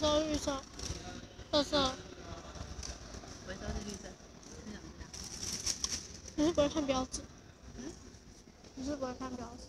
回收绿色，绿色。回收是绿色，是什么呀？你是不会看标志？嗯你是不会看标志？